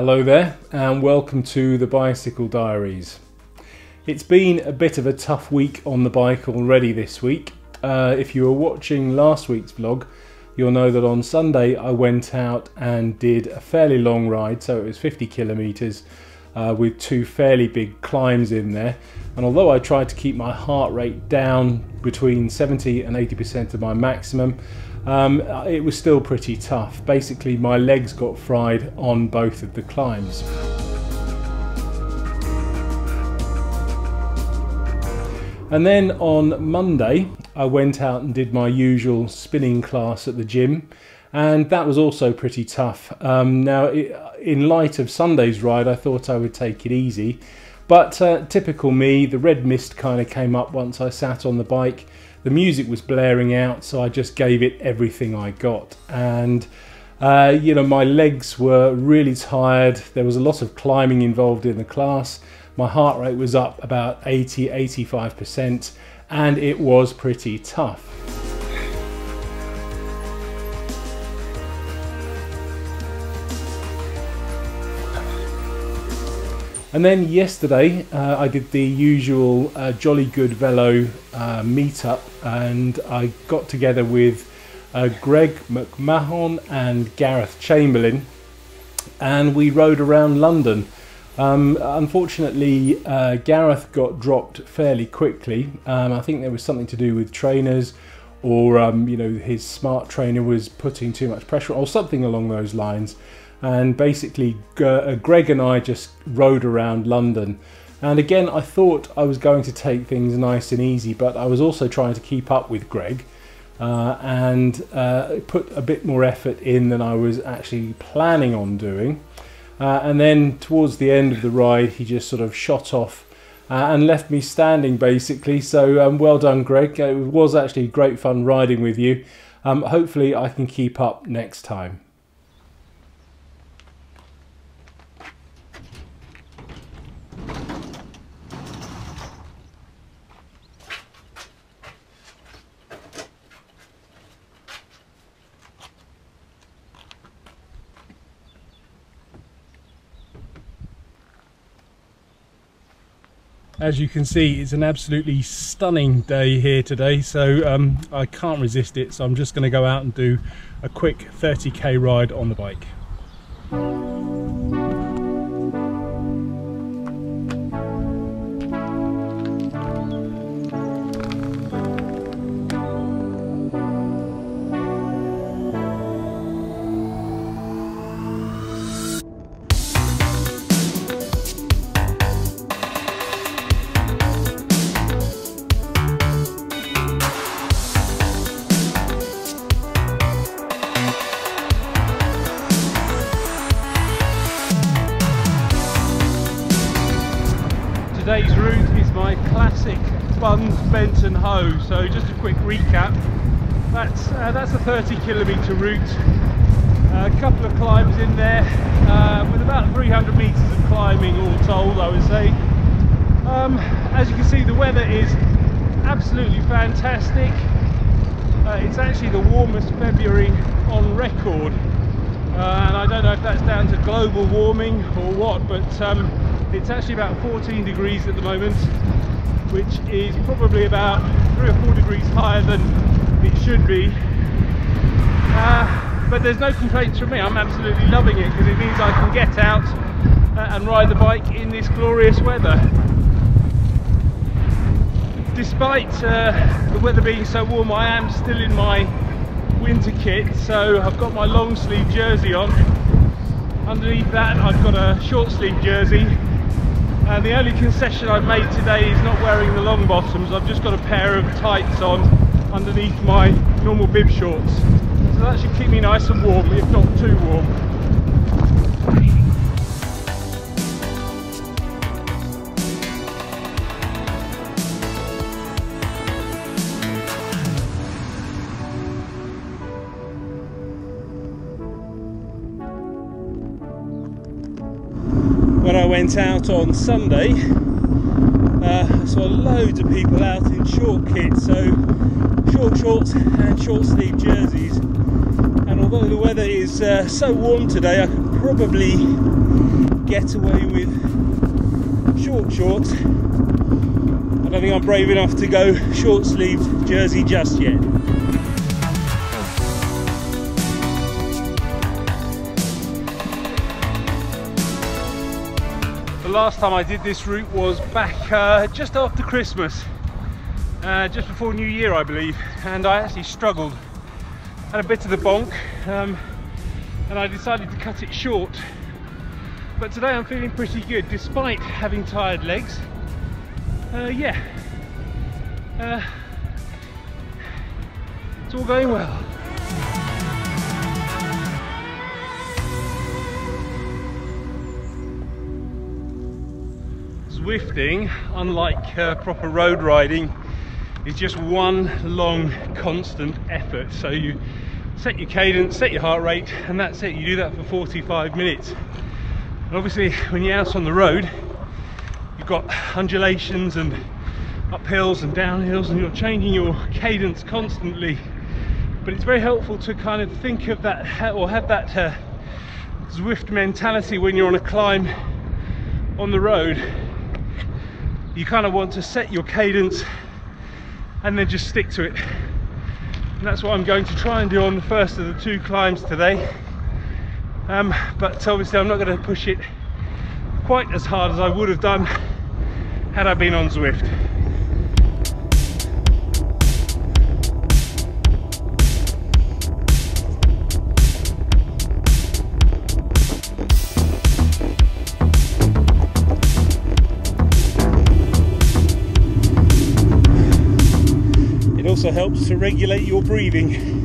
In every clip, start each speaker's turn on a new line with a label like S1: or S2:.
S1: Hello there, and welcome to the Bicycle Diaries. It's been a bit of a tough week on the bike already this week. Uh, if you were watching last week's vlog, you'll know that on Sunday I went out and did a fairly long ride, so it was 50 kilometres uh, with two fairly big climbs in there. And although I tried to keep my heart rate down between 70 and 80% of my maximum, um, it was still pretty tough. Basically, my legs got fried on both of the climbs. And then on Monday, I went out and did my usual spinning class at the gym, and that was also pretty tough. Um, now, in light of Sunday's ride, I thought I would take it easy, but uh, typical me, the red mist kind of came up once I sat on the bike the music was blaring out, so I just gave it everything I got. And uh, you know, my legs were really tired. There was a lot of climbing involved in the class. My heart rate was up about 80, 85%, and it was pretty tough. And then yesterday uh, I did the usual uh, Jolly Good Velo uh, meetup and I got together with uh, Greg McMahon and Gareth Chamberlain and we rode around London. Um, unfortunately, uh, Gareth got dropped fairly quickly. Um, I think there was something to do with trainers or um, you know his smart trainer was putting too much pressure or something along those lines and basically uh, Greg and I just rode around London. And again, I thought I was going to take things nice and easy, but I was also trying to keep up with Greg uh, and uh, put a bit more effort in than I was actually planning on doing. Uh, and then towards the end of the ride, he just sort of shot off uh, and left me standing basically. So um, well done, Greg. It was actually great fun riding with you. Um, hopefully, I can keep up next time. As you can see it's an absolutely stunning day here today so um, I can't resist it so I'm just going to go out and do a quick 30k ride on the bike. Today's route is my classic Bunds Benton Hoe. So just a quick recap. That's uh, that's a 30 kilometre route. Uh, a couple of climbs in there uh, with about 300 metres of climbing all told I would say. Um, as you can see the weather is absolutely fantastic. Uh, it's actually the warmest February on record uh, and I don't know if that's down to global warming or what but um, it's actually about 14 degrees at the moment, which is probably about three or four degrees higher than it should be. Uh, but there's no complaints from me. I'm absolutely loving it because it means I can get out uh, and ride the bike in this glorious weather. Despite uh, the weather being so warm, I am still in my winter kit, so I've got my long sleeve jersey on. Underneath that, I've got a short sleeve jersey and the only concession I've made today is not wearing the long bottoms. I've just got a pair of tights on underneath my normal bib shorts. So that should keep me nice and warm, if not too warm. Went out on Sunday, uh, I saw loads of people out in short kits, so short shorts and short sleeve jerseys. And although the weather is uh, so warm today, I could probably get away with short shorts. I don't think I'm brave enough to go short sleeved jersey just yet. The last time I did this route was back uh, just after Christmas, uh, just before New Year I believe, and I actually struggled. Had a bit of the bonk, um, and I decided to cut it short. But today I'm feeling pretty good despite having tired legs. Uh, yeah, uh, it's all going well. Zwifting, unlike uh, proper road riding, is just one long constant effort. So you set your cadence, set your heart rate, and that's it. You do that for 45 minutes. And obviously, when you're out on the road, you've got undulations and uphills and downhills, and you're changing your cadence constantly. But it's very helpful to kind of think of that or have that uh, Zwift mentality when you're on a climb on the road. You kind of want to set your cadence and then just stick to it. And that's what I'm going to try and do on the first of the two climbs today. Um, but obviously I'm not going to push it quite as hard as I would have done had I been on Zwift. Also helps to regulate your breathing.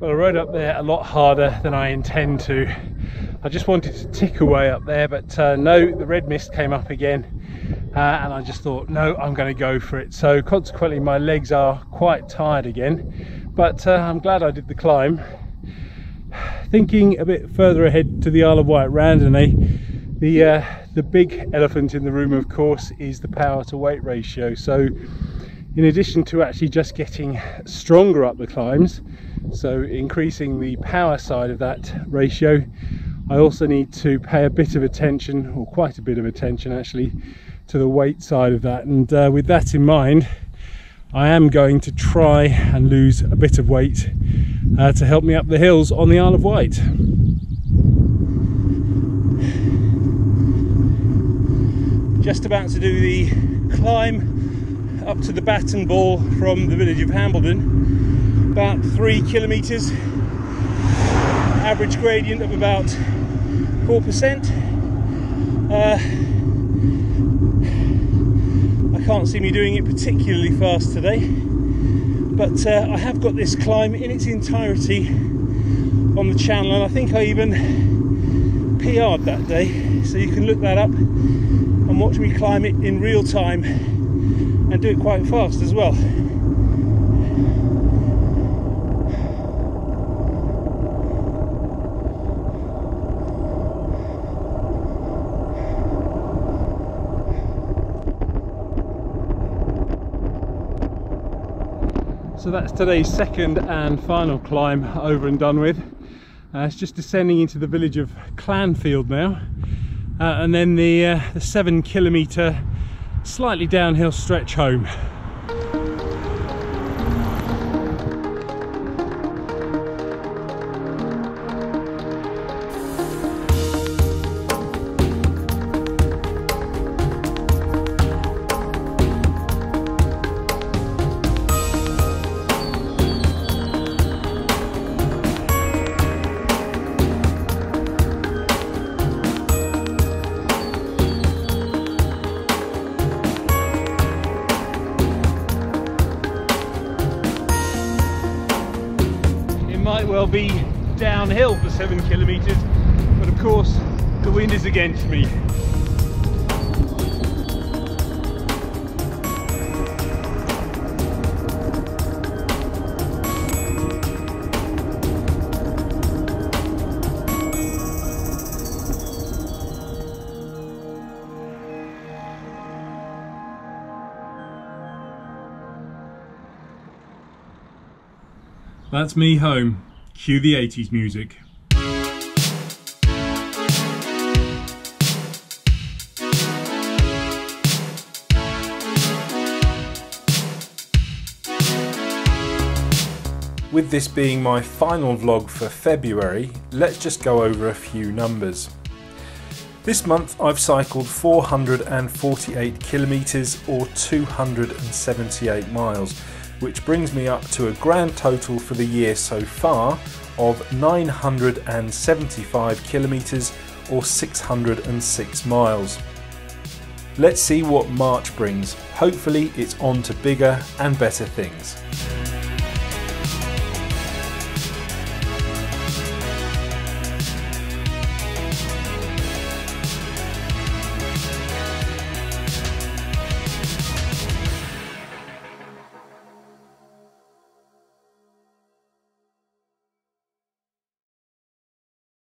S1: Well, I rode up there a lot harder than I intend to. I just wanted to tick away up there, but uh, no, the red mist came up again. Uh, and I just thought, no, I'm going to go for it. So consequently, my legs are quite tired again, but uh, I'm glad I did the climb. Thinking a bit further ahead to the Isle of Wight, Randonnee, the, uh, the big elephant in the room, of course, is the power to weight ratio. So in addition to actually just getting stronger up the climbs, so increasing the power side of that ratio I also need to pay a bit of attention or quite a bit of attention actually to the weight side of that and uh, with that in mind I am going to try and lose a bit of weight uh, to help me up the hills on the Isle of Wight. Just about to do the climb up to the Bat and Ball from the village of Hambledon. About three kilometers average gradient of about four percent. Uh, I can't see me doing it particularly fast today but uh, I have got this climb in its entirety on the channel and I think I even PR'd that day so you can look that up and watch me climb it in real time and do it quite fast as well So that's today's second and final climb over and done with. Uh, it's just descending into the village of Clanfield now. Uh, and then the, uh, the seven kilometre slightly downhill stretch home. Downhill for seven kilometres, but of course the wind is against me. That's me home. Cue the 80s music. With this being my final vlog for February, let's just go over a few numbers. This month I've cycled 448 kilometres or 278 miles which brings me up to a grand total for the year so far of 975 kilometres or 606 miles. Let's see what March brings. Hopefully it's on to bigger and better things.